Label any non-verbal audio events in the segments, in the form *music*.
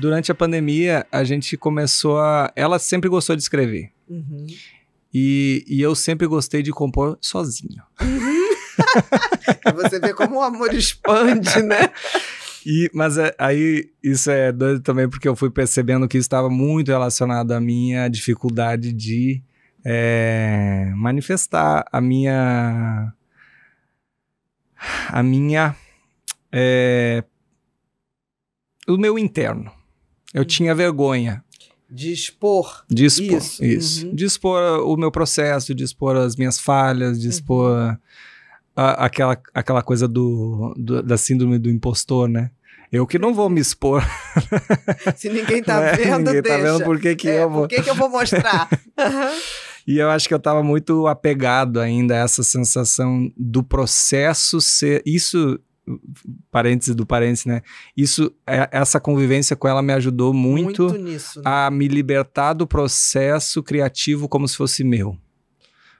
durante a pandemia, a gente começou a. Ela sempre gostou de escrever. Uhum. E, e eu sempre gostei de compor sozinho. *laughs* Pra você ver como o amor expande, né? E, mas é- aí isso é doido também porque eu fui percebendo que estava muito relacionado à minha dificuldade de é, manifestar a minha a minha é, o meu interno. Eu tinha vergonha De expor. de expor Isso, isso, uhum. de expor o meu processo, de expor as minhas falhas, de expor a- aquela, aquela coisa do, do- da síndrome do impostor, né? Eu que não vou me expor. *laughs* Se ninguém tá *laughs* né? vendo, Ninguém deixa. tá vendo por que, que É, eu vou. Por que, que eu vou mostrar? Aham. *laughs* E eu acho que eu tava muito apegado ainda a essa sensação do processo ser. Isso, parênteses do parênteses, né? Isso, é- essa convivência com ela me ajudou muito, nisso. né? a me libertar do processo criativo como se fosse meu.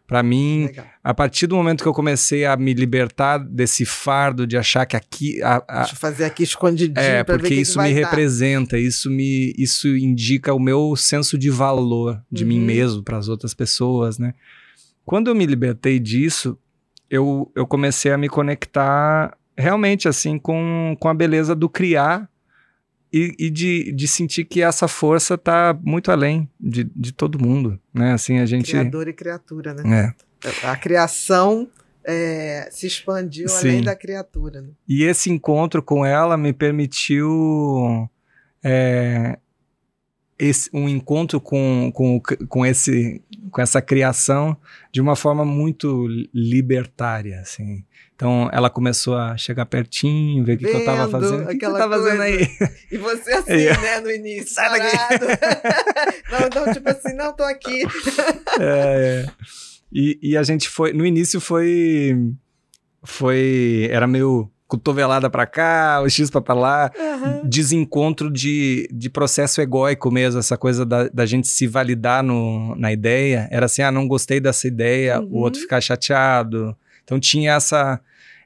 Pra mim, Legal. a partir do momento que eu comecei a me libertar desse fardo de achar que aqui. a- a- Deixa eu fazer aqui escondidinho é, porque que isso que me dar. representa, isso me isso indica o meu senso de valor de mim Uhum. mesmo para as outras pessoas, né? Quando eu me libertei disso, eu, eu comecei a me conectar realmente assim com, com a beleza do criar e, e de, de sentir que essa força tá muito além de, de todo mundo, né? Assim, a gente... Criador e criatura, né? É. A criação é, se expandiu Sim. além da criatura. Né? E esse encontro com ela me permitiu é, esse- um encontro com, com, com, esse, com essa criação de uma forma muito li- libertária, assim. Então ela começou a chegar pertinho, ver o que, que eu tava Vendo fazendo. O que, que eu aquela tava fazendo aí? E você *laughs* assim, É. né, no início. Sai daqui. *laughs* não, não, tipo assim, não, tô aqui. *laughs* É, é. E, e a gente foi. No início foi. Foi. Era meio cotovelada pra cá, o X pra lá. Aham. desencontro de, de processo egóico mesmo, essa coisa da, da gente se validar no, na ideia. Era assim, ah, não gostei dessa ideia, Uhum. o outro ficar chateado. Então tinha essa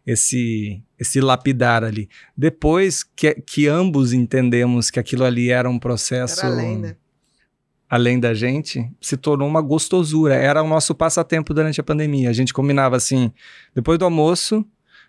esse esse lapidar ali. Depois que, que ambos entendemos que aquilo ali era um processo Era além, né? além da gente, se tornou uma gostosura. Era o nosso passatempo durante a pandemia. A gente combinava assim, depois do almoço,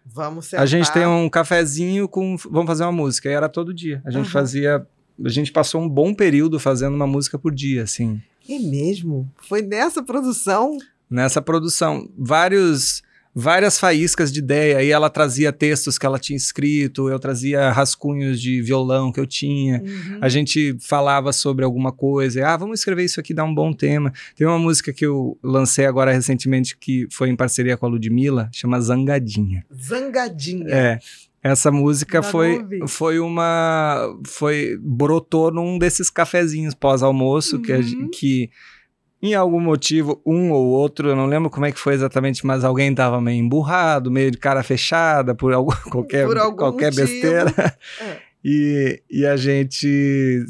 Vamos sentar. a gente tem um cafezinho com. Vamos fazer uma música. E era todo dia. A gente Aham. fazia. A gente passou um bom período fazendo uma música por dia, assim. É mesmo? Foi nessa produção? Nessa produção. Vários. Várias faíscas de ideia. Aí ela trazia textos que ela tinha escrito, eu trazia rascunhos de violão que eu tinha. Uhum. A gente falava sobre alguma coisa. Ah, vamos escrever isso aqui, dá um bom tema. Tem uma música que eu lancei agora recentemente que foi em parceria com a Ludmilla, chama Zangadinha. Zangadinha. É. Essa música foi, foi uma. Foi. brotou num desses cafezinhos pós-almoço que, a Uhum. que, em algum motivo, um ou outro, eu não lembro como é que foi exatamente, mas alguém tava meio emburrado, meio de cara fechada por algum, *laughs* qualquer, Por algum qualquer motivo. besteira. É. *laughs* E, e a gente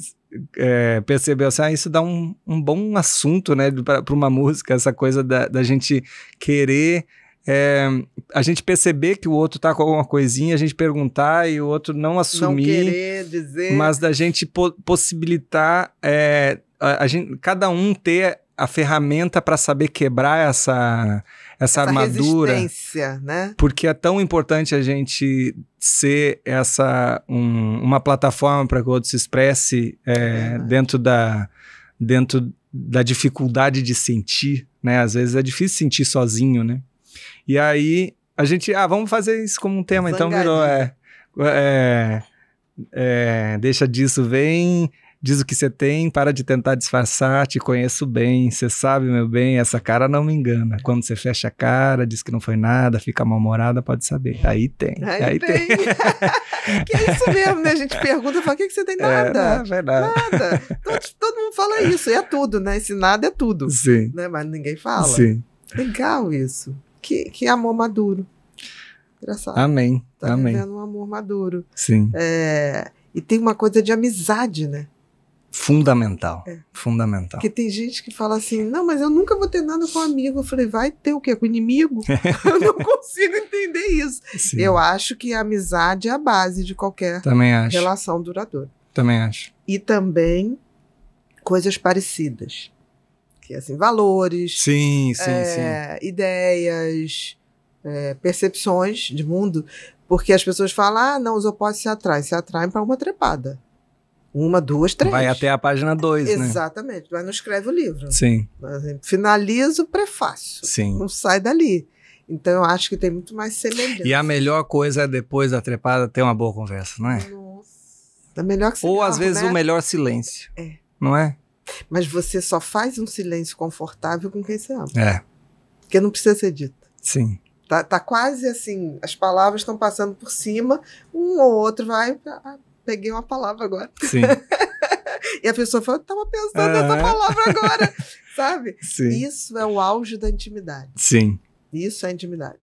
é, percebeu assim, ah, isso dá um, um bom assunto, né, para uma música, essa coisa da, da gente querer, é, a gente perceber que o outro tá com alguma coisinha, a gente perguntar e o outro não Não assumir, querer dizer. mas da gente po- possibilitar é, a, a gente, cada um ter a ferramenta para saber quebrar essa, essa, essa armadura. né? Porque é tão importante a gente ser essa um- uma plataforma para que o outro se expresse é, verdade. dentro da dentro da dificuldade de sentir, né? Às vezes é difícil sentir sozinho, né? E aí a gente, ah, vamos fazer isso como um tema, então virou é, é, é, deixa disso, vem, diz o que você tem, para de tentar disfarçar, te conheço bem, você sabe, meu bem, essa cara não me engana. Quando você fecha a cara, diz que não foi nada, fica mal-humorada, pode saber. Aí tem, aí, Aí tem. tem. *laughs* que é isso mesmo, né? A gente pergunta, fala, o que, que você tem? Nada. É, é verdade. Nada. Todo, todo mundo fala *laughs* isso, e é tudo, né? Esse nada é tudo. Sim, Né? Mas ninguém fala. sim. Legal isso. Que, que amor maduro. Engraçado. Amém, tá amém. vivendo um amor maduro. Sim. É, e tem uma coisa de amizade, né? Fundamental, É. fundamental. Porque tem gente que fala assim, não, mas eu nunca vou ter nada com amigo. Eu falei, vai ter o quê? Com inimigo? *laughs* eu não consigo entender isso. Sim, Eu acho que a amizade é a base de qualquer também acho. relação duradoura. Também acho. E também coisas parecidas. Que assim, valores. Sim, sim, é, sim. Ideias, é, percepções de mundo. Porque as pessoas falam, ah, não, os opostos se atraem. Se atraem para uma trepada. Uma, duas, três. Vai até a página 2, né? Exatamente. Mas não escreve o livro. Sim. Finaliza o prefácio. Sim. Não sai dali. Então eu acho que tem muito mais semelhança. E a melhor coisa é depois da trepada ter uma boa conversa, não é? Nossa. É melhor que Ou às vezes né? o melhor silêncio. É. Não é? Mas você só faz um silêncio confortável com quem você ama. É. Porque não precisa ser dito. Sim. Tá, tá quase assim, as palavras estão passando por cima, um ou outro vai. Ah, peguei uma palavra agora. Sim. *laughs* e a pessoa fala, tava pensando nessa palavra agora, *laughs* sabe? Sim. Isso é o auge da intimidade. Sim. Isso é intimidade.